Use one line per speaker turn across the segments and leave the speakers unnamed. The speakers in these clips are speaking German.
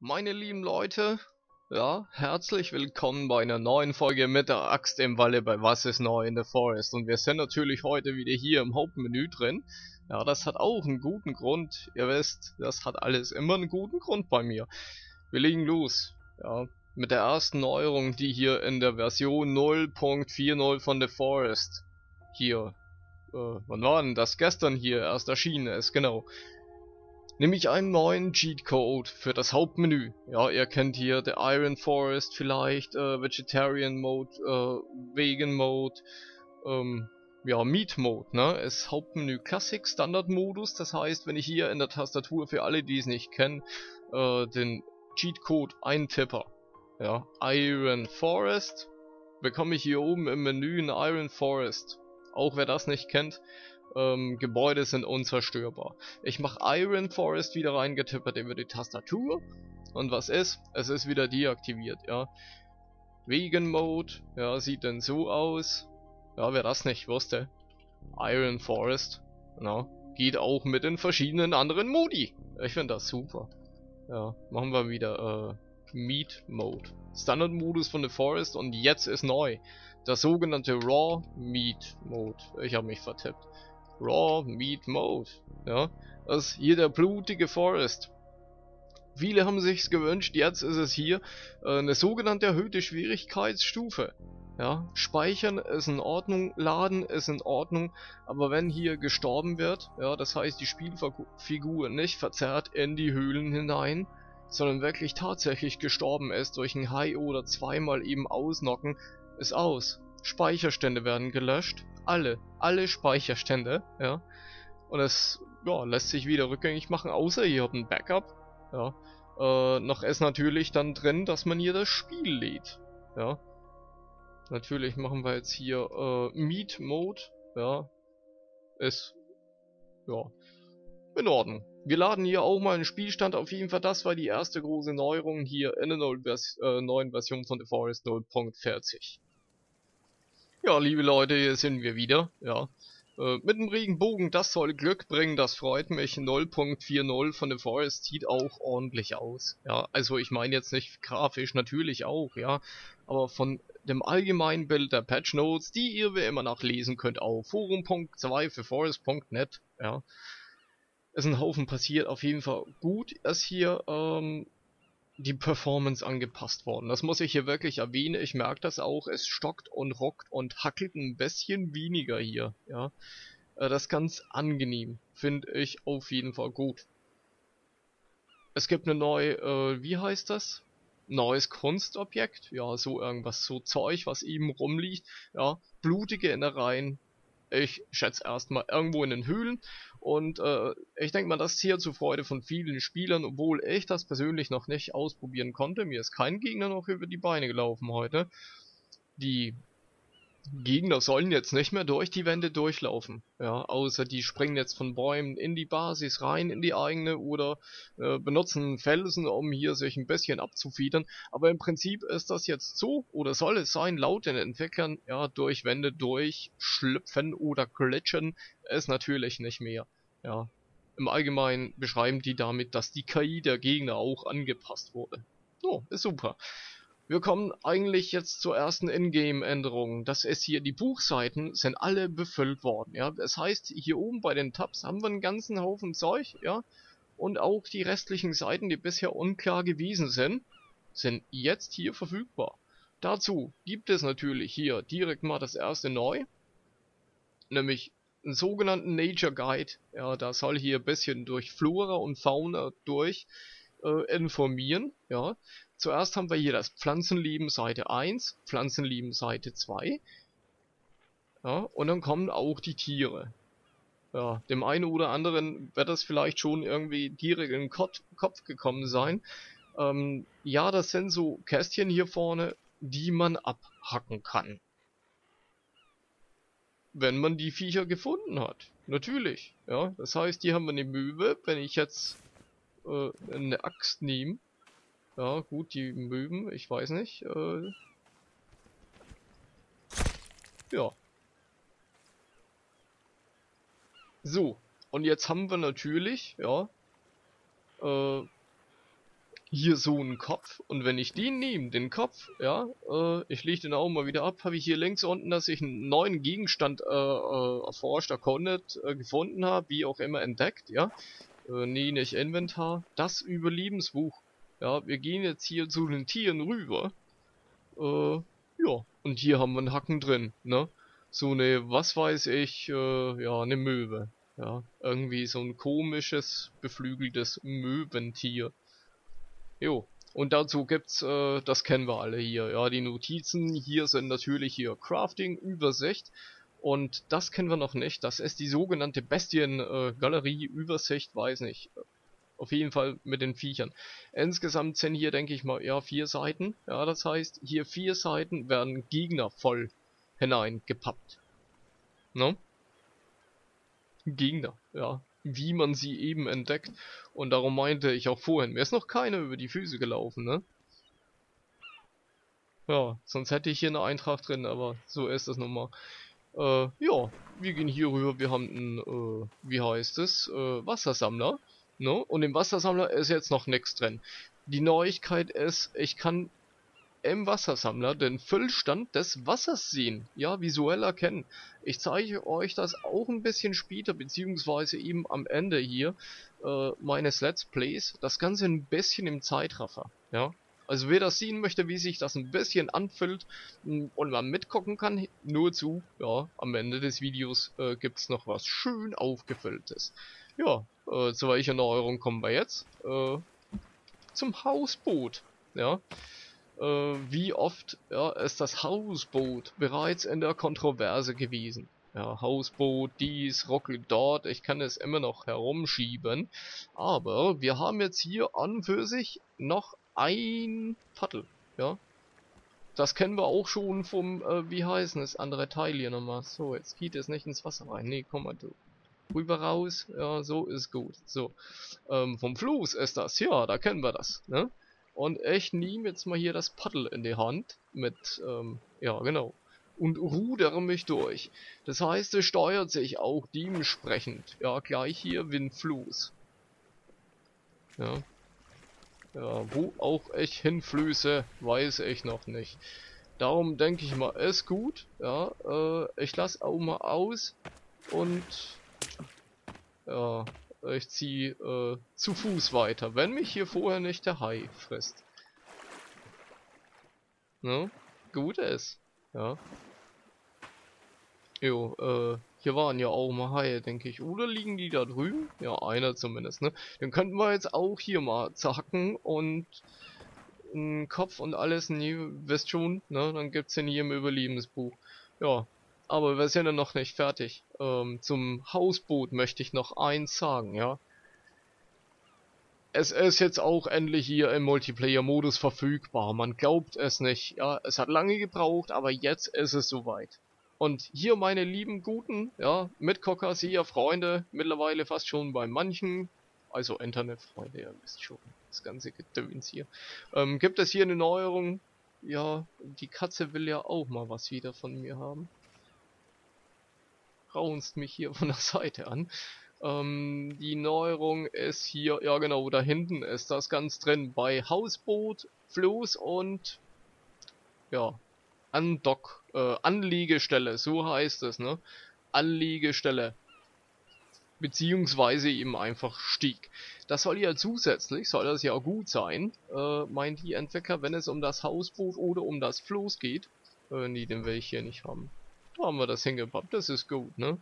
Meine lieben Leute, ja, herzlich willkommen bei einer neuen Folge mit der Axt im Walle bei Was ist neu in the Forest. Und wir sind natürlich heute wieder hier im Hauptmenü drin. Ja, das hat auch einen guten Grund. Ihr wisst, das hat alles immer einen guten Grund bei mir. Wir legen los, ja, mit der ersten Neuerung, die hier in der Version 0.40 von The Forest hier, äh, wann war denn das? Gestern hier erst erschienen ist, genau nämlich einen neuen Cheatcode für das Hauptmenü. Ja, ihr kennt hier The Iron Forest vielleicht, äh, Vegetarian Mode, äh, Vegan Mode, ähm, ja, Meat Mode, ne, ist Hauptmenü Classic Standard Modus, das heißt, wenn ich hier in der Tastatur für alle, die es nicht kennen, äh, den Cheatcode eintippe, ja, Iron Forest, bekomme ich hier oben im Menü ein Iron Forest. Auch wer das nicht kennt, ähm, Gebäude sind unzerstörbar. Ich mache Iron Forest wieder reingetippert über die Tastatur. Und was ist? Es ist wieder deaktiviert, ja. Vegan Mode, ja, sieht denn so aus. Ja, wer das nicht wusste. Iron Forest, genau. Geht auch mit den verschiedenen anderen Modi. Ich finde das super. Ja, machen wir wieder, äh, Meat Mode. Standard Modus von The Forest und jetzt ist neu. Das sogenannte Raw Meat Mode. Ich habe mich vertippt. Raw Meat Mode. Ja, das ist hier der blutige Forest. Viele haben sich's gewünscht, jetzt ist es hier äh, eine sogenannte erhöhte Schwierigkeitsstufe. Ja, speichern ist in Ordnung, laden ist in Ordnung, aber wenn hier gestorben wird, ja, das heißt die Spielfigur nicht verzerrt in die Höhlen hinein, sondern wirklich tatsächlich gestorben ist durch ein High oder zweimal eben ausnocken, ist aus. Speicherstände werden gelöscht, alle, alle Speicherstände, ja. Und es ja, lässt sich wieder rückgängig machen, außer ihr habt ein Backup, ja. Äh, noch ist natürlich dann drin, dass man hier das Spiel lädt, ja. Natürlich machen wir jetzt hier äh, Meet Mode, ja. Ist, ja, in Ordnung. Wir laden hier auch mal einen Spielstand, auf jeden Fall das war die erste große Neuerung hier in der neuen Version von The Forest 0.40. Ja, liebe Leute, hier sind wir wieder, ja. Äh, mit dem Regenbogen, das soll Glück bringen, das freut mich. 0.40 von The Forest sieht auch ordentlich aus. Ja, also ich meine jetzt nicht grafisch, natürlich auch, ja. Aber von dem allgemeinen Bild der Patch Notes, die ihr wie immer nachlesen könnt auf forum.2 für forest.net, ja. ist ein Haufen passiert, auf jeden Fall gut, dass hier ähm, die Performance angepasst worden. Das muss ich hier wirklich erwähnen. Ich merke das auch. Es stockt und rockt und hackelt ein bisschen weniger hier. Ja, äh, Das ist ganz angenehm. Finde ich auf jeden Fall gut. Es gibt eine neue, äh, wie heißt das? Neues Kunstobjekt. Ja, so irgendwas. So Zeug, was eben rumliegt. Ja, blutige Innereien, ich schätze erstmal irgendwo in den Höhlen. Und äh, ich denke mal, das ist hier zur Freude von vielen Spielern, obwohl ich das persönlich noch nicht ausprobieren konnte. Mir ist kein Gegner noch über die Beine gelaufen heute. Die Gegner sollen jetzt nicht mehr durch die Wände durchlaufen. Ja, außer die springen jetzt von Bäumen in die Basis rein, in die eigene oder äh, benutzen Felsen, um hier sich ein bisschen abzufiedern. Aber im Prinzip ist das jetzt so oder soll es sein, laut den Entwicklern, ja, durch Wände durchschlüpfen oder glitchen ist natürlich nicht mehr. Ja, im Allgemeinen beschreiben die damit, dass die KI der Gegner auch angepasst wurde. So, ist super. Wir kommen eigentlich jetzt zur ersten Ingame-Änderung. Das ist hier, die Buchseiten sind alle befüllt worden, ja. Das heißt, hier oben bei den Tabs haben wir einen ganzen Haufen Zeug, ja. Und auch die restlichen Seiten, die bisher unklar gewesen sind, sind jetzt hier verfügbar. Dazu gibt es natürlich hier direkt mal das erste neu. Nämlich einen sogenannten Nature Guide. Ja, da soll hier ein bisschen durch Flora und Fauna durch äh, informieren, ja. Zuerst haben wir hier das Pflanzenleben Seite 1, Pflanzenleben Seite 2. Ja, und dann kommen auch die Tiere. Ja, dem einen oder anderen wird das vielleicht schon irgendwie direkt in den Kopf gekommen sein. Ähm, ja, das sind so Kästchen hier vorne, die man abhacken kann. Wenn man die Viecher gefunden hat. Natürlich. Ja, das heißt, hier haben wir eine Möwe. Wenn ich jetzt äh, eine Axt nehme ja, gut, die Möwen, ich weiß nicht. Äh, ja. So, und jetzt haben wir natürlich, ja, äh, hier so einen Kopf und wenn ich den nehme, den Kopf, ja, äh, ich lege den auch mal wieder ab, habe ich hier links unten, dass ich einen neuen Gegenstand äh, äh, erforscht, erkundet, äh, gefunden habe, wie auch immer entdeckt, ja. Äh, nee, nicht Inventar, das Überlebensbuch. Ja, wir gehen jetzt hier zu den Tieren rüber. Äh, ja, und hier haben wir einen Hacken drin, ne? So eine, was weiß ich, äh, ja, eine Möwe. Ja, irgendwie so ein komisches, beflügeltes Möwentier. Jo. Und dazu gibt's, äh, das kennen wir alle hier, ja, die Notizen hier sind natürlich hier Crafting, Übersicht. Und das kennen wir noch nicht, das ist die sogenannte Bestien-Galerie, äh, Übersicht, weiß nicht. Auf jeden Fall mit den Viechern. Insgesamt sind hier, denke ich mal, ja, vier Seiten. Ja, das heißt, hier vier Seiten werden Gegner voll hineingepappt. Ne? Gegner, ja wie man sie eben entdeckt. Und darum meinte ich auch vorhin, mir ist noch keiner über die Füße gelaufen, ne? Ja, sonst hätte ich hier eine Eintracht drin, aber so ist das nun mal. Äh, ja, wir gehen hier rüber, wir haben einen, äh, wie heißt es, äh, Wassersammler. Ne? Und im Wassersammler ist jetzt noch nichts drin. Die Neuigkeit ist, ich kann im Wassersammler den Füllstand des Wassers sehen, ja, visuell erkennen. Ich zeige euch das auch ein bisschen später, beziehungsweise eben am Ende hier äh, meines Let's Plays, das Ganze ein bisschen im Zeitraffer, ja. Also wer das sehen möchte, wie sich das ein bisschen anfüllt hm, und man mitgucken kann, nur zu, ja, am Ende des Videos äh, gibt's noch was schön aufgefülltes. Ja, äh, zu welcher Neuerung kommen wir jetzt? Äh, zum Hausboot, ja äh, wie oft ja, ist das Hausboot bereits in der Kontroverse gewesen. Ja, Hausboot, dies, Rockel dort, ich kann es immer noch herumschieben. Aber wir haben jetzt hier an für sich noch ein Paddel. Ja, das kennen wir auch schon vom, äh, wie heißen es, andere Teil hier nochmal. So, jetzt geht es nicht ins Wasser rein. Nee, komm mal du. Rüber raus, ja, so ist gut. So, ähm, vom Fluss ist das, ja, da kennen wir das, ne? Und ich nehme jetzt mal hier das Paddel in die Hand mit, ähm, ja genau, und rudere mich durch. Das heißt, es steuert sich auch dementsprechend. Ja, gleich hier Windfluss. Ja. Ja, wo auch ich hinflöße, weiß ich noch nicht. Darum denke ich mal, ist gut. Ja, äh, ich lasse auch mal aus und ja, ich ziehe äh, zu Fuß weiter, wenn mich hier vorher nicht der Hai frisst. Ne? Gut ist. Ja. Jo, äh, hier waren ja auch mal Haie, denke ich. Oder liegen die da drüben? Ja, einer zumindest, ne? Den könnten wir jetzt auch hier mal zerhacken und einen Kopf und alles, ne, wisst schon, ne? Dann gibt's den hier im Überlebensbuch. Ja, aber wir sind ja noch nicht fertig. Ähm, zum Hausboot möchte ich noch eins sagen, ja. Es ist jetzt auch endlich hier im Multiplayer-Modus verfügbar. Man glaubt es nicht. Ja, es hat lange gebraucht, aber jetzt ist es soweit. Und hier meine lieben guten, ja, Mitgucker, hier Freunde, mittlerweile fast schon bei manchen, also Internetfreunde, ihr wisst schon, das ganze Gedöns hier. Ähm, gibt es hier eine Neuerung? Ja, die Katze will ja auch mal was wieder von mir haben raunst mich hier von der Seite an. Ähm, die Neuerung ist hier, ja genau, da hinten ist das ganz drin bei Hausboot, Floß und ja, Andock, äh, Anliegestelle, so heißt es, ne? Anliegestelle. Beziehungsweise eben einfach Stieg. Das soll ja zusätzlich, soll das ja gut sein, äh, meint die Entwickler, wenn es um das Hausboot oder um das Floß geht. Äh, nee, den will ich hier nicht haben. Da haben wir das hingepappt, das ist gut, ne?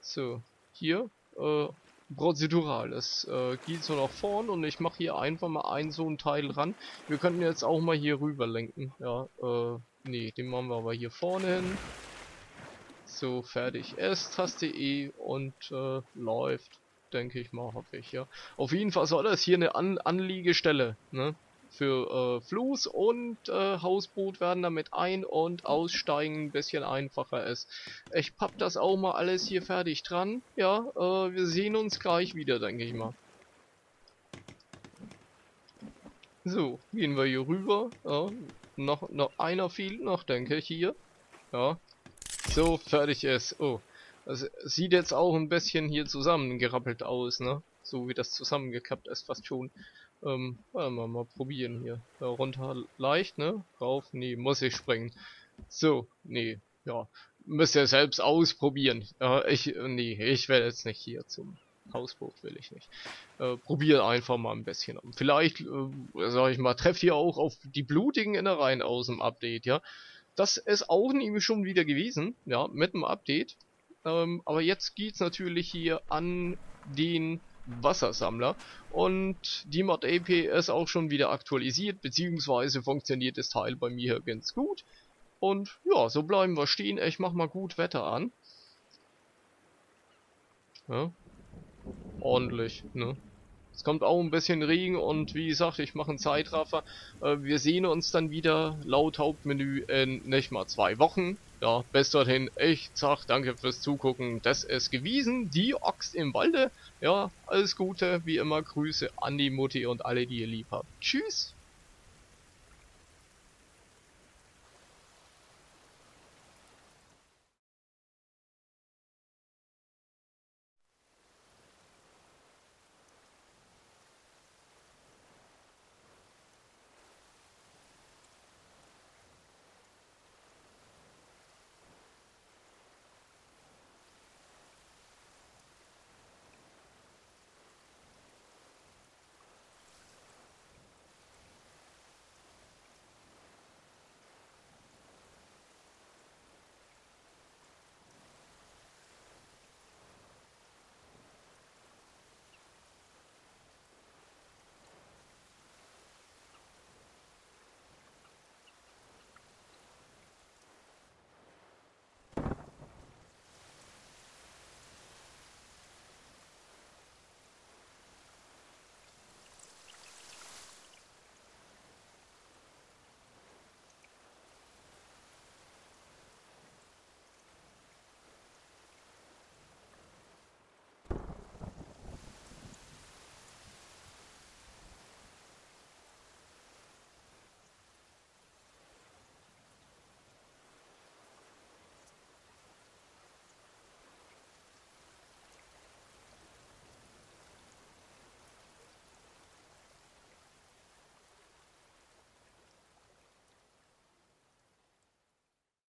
So, hier, äh, prozedural. Es äh, geht so nach vorn und ich mache hier einfach mal ein so ein Teil ran. Wir könnten jetzt auch mal hier rüber lenken. Ja, äh, nee, den machen wir aber hier vorne hin. So, fertig. S-Taste E und äh, läuft, denke ich mal, hoffe ich, ja. Auf jeden Fall soll das hier eine An Anliegestelle, ne? für äh, Fluss und äh, Hausboot werden damit ein- und aussteigen ein bisschen einfacher ist. Ich papp das auch mal alles hier fertig dran. Ja, äh, wir sehen uns gleich wieder, denke ich mal. So, gehen wir hier rüber. Ja, noch, noch einer fehlt noch, denke ich, hier. Ja. So, fertig ist. Oh. Das sieht jetzt auch ein bisschen hier zusammengerappelt aus, ne? So wie das zusammengekappt ist, fast schon. Ähm, wir mal probieren hier. Da runter leicht, ne? Rauf, nee, muss ich springen. So, nee, ja. Müsst ihr selbst ausprobieren. Ja, ich, nee, ich werde jetzt nicht hier zum Hausbuch will ich nicht. Äh, probier einfach mal ein bisschen. Vielleicht, äh, sag ich mal, trefft ihr auch auf die blutigen Innereien aus dem Update, ja. Das ist auch nämlich schon wieder gewesen, ja, mit dem Update. Ähm, aber jetzt geht's natürlich hier an den Wassersammler und die Mod AP ist auch schon wieder aktualisiert, beziehungsweise funktioniert das Teil bei mir ganz gut. Und ja, so bleiben wir stehen. Ich mach mal gut Wetter an. Ja. Ordentlich, ne? Es kommt auch ein bisschen Regen und wie gesagt, ich mache einen Zeitraffer. Äh, wir sehen uns dann wieder laut Hauptmenü in nicht mal zwei Wochen. Ja, bis dorthin, ich sag danke fürs Zugucken. Das ist gewesen, die Ochs im Walde. Ja, alles Gute, wie immer, Grüße an die Mutti und alle, die ihr lieb habt. Tschüss!